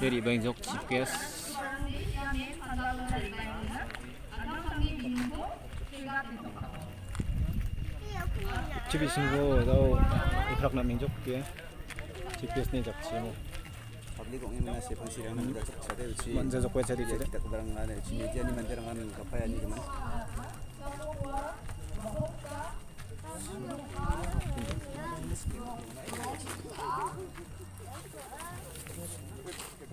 Very będzie GPS. 집이 신고 또 이프락 나 민족 뒤에 GPS 내 잡지 뭐. Public ong imna se pansira na muda chak chade uchi. Manja zokwe chade chade. Kita kudarang ngane uchi media ni mandera ngane kapaya ni kaman.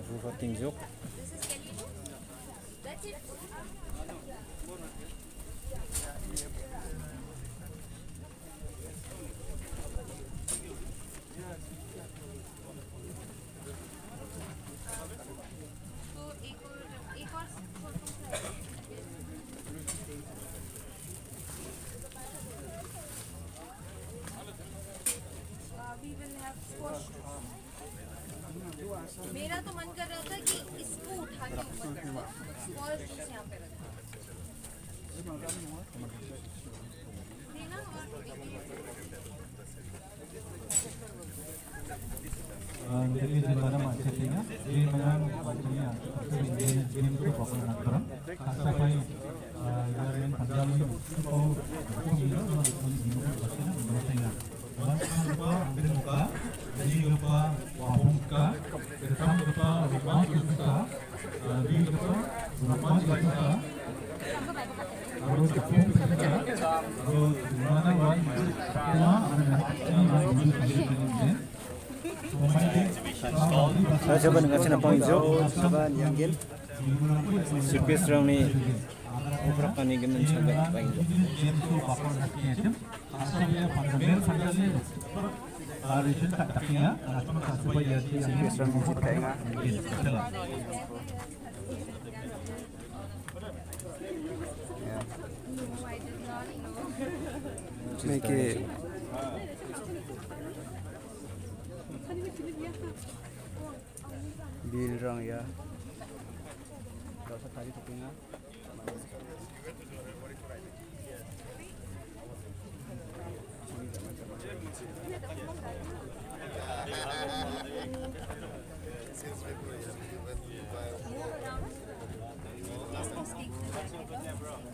vous fucking joke. That's it. Maksudnya lupa ambil muka ini lupa wahumka depan lupa rumah juga di lupa rumah juga harus kepung kita harus mana wan semua ada yang ini sa coba dengan injok saban yanggil GPS rang ni ifrak kani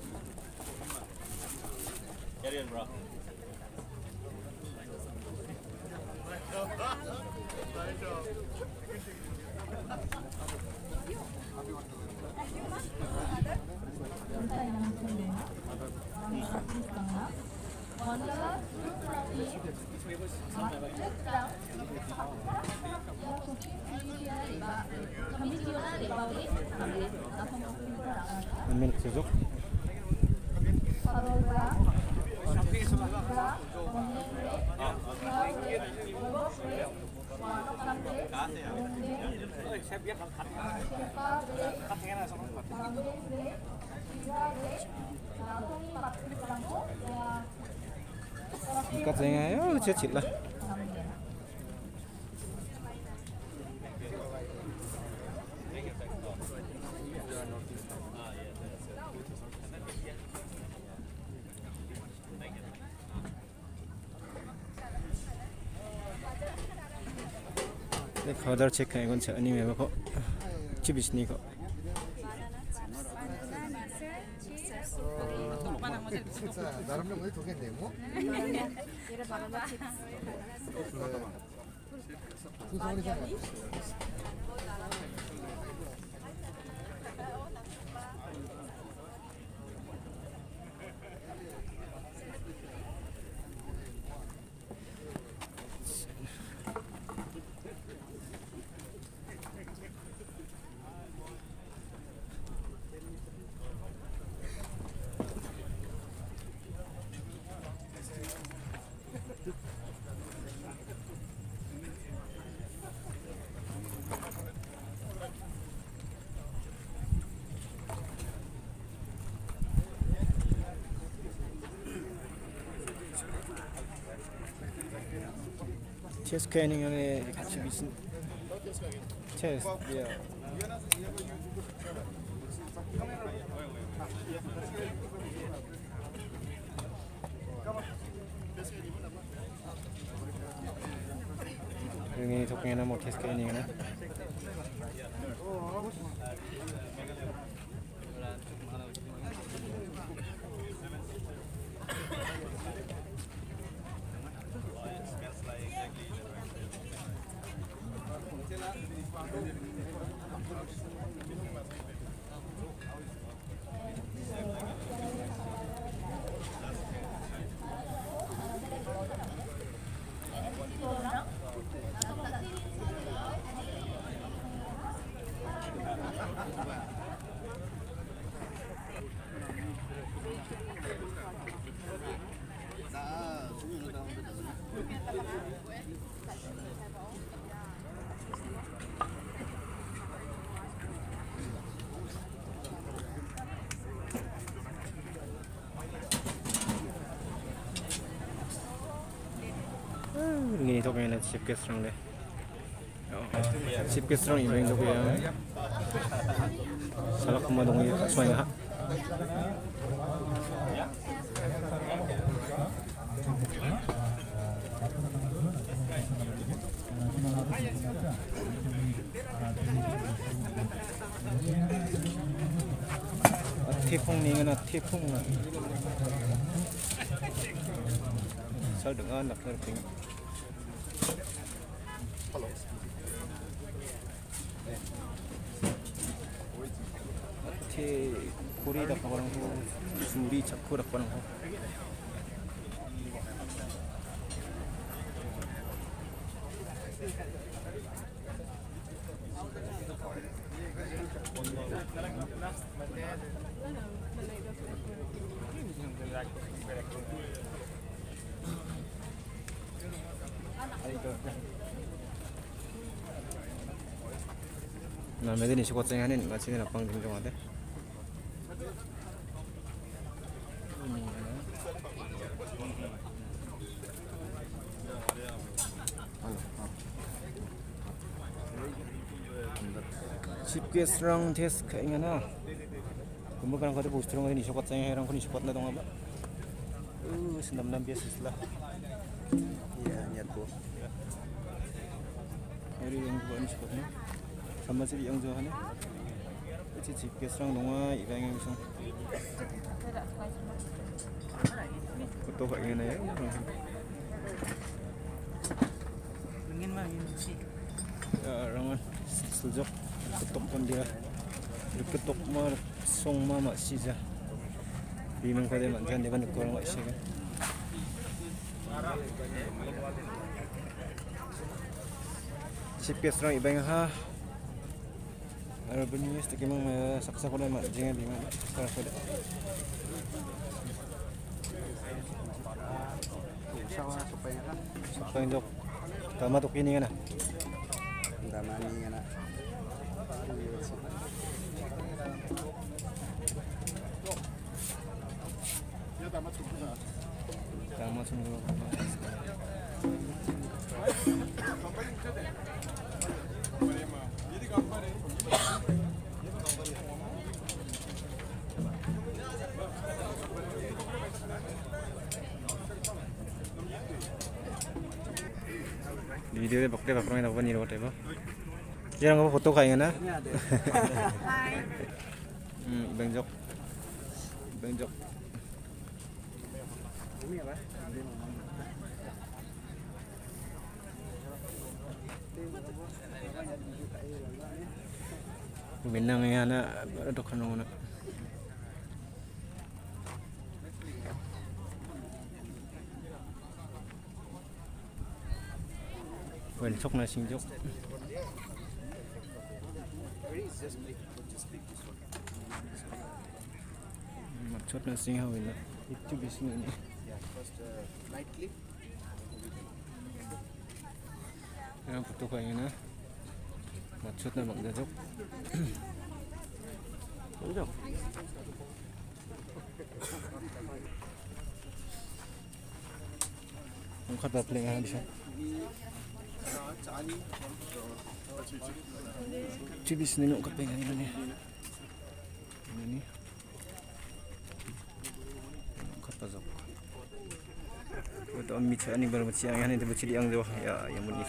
Get in, bro. 몇 미니트 계속? 바로 올라 cắt dây kan kat kat kena sama kat. খাওয়া দাওয়ার চেক খাই এখন আমি মেয়ে খো চিবিস নি খো 나름대로 어디 두겠네 뭐? 그 소리 좀 체스크 애니언에 같이 미신 체스. 용인이 덕분에나 뭐 체스크 애니언은 쪽에 있는 집게스랑네. 집게스랑 유명적이야 살라콤마 동이 수행하 태풍 링이나 태풍. 설 등은 낙타를 빙 रख रहा हूँ सूरी चक्कू रख रहा हूँ 나 매드니 시고 쟁하는 마치는 아빵 등등하대. kesrang tes kayaknya na kumbu kan kau tu bus terong ini sokat saya orang kuni sokat na dong apa uh senam senam biasa lah ya niat tu hari yang buat ni sokat ni sama sih yang jauh ni Cik cik kesrang dong ah, ikan yang bisang. Kutu kayaknya na ya. Ingin mah ingin sih. Ya, ramai sejauh. ketok pun dia. Ketok mar song mama sija bimin kode man jan deban ko ma sija CPS rang ibang ha? Ada News tak memang saksa ko na mak jangan di mana para ko da Supaya dok, tamat ini kan? Tamat ini kan? Nga na. tama sunu video bakte bani ro tebo yang apa foto kayak na hmm ibang jok ibang jok Ini apa? Minang ya na dok kanu na 왼쪽 나 신족 맞췄 나 싱하고 있나 이쪽 비스는 Night clip. 그냥 Macet nasi ni awal lah. Itu bisnis ni. Yang betul kau ini nak macet nampak dah jok. Jok. Mungkin tak pelik kan sih. Cibis nino ka pa nga ni. Ano ni? Ang kapazok. Ito ang mitsa ni baru siang yan ito bacili ang jawa ya yang muni.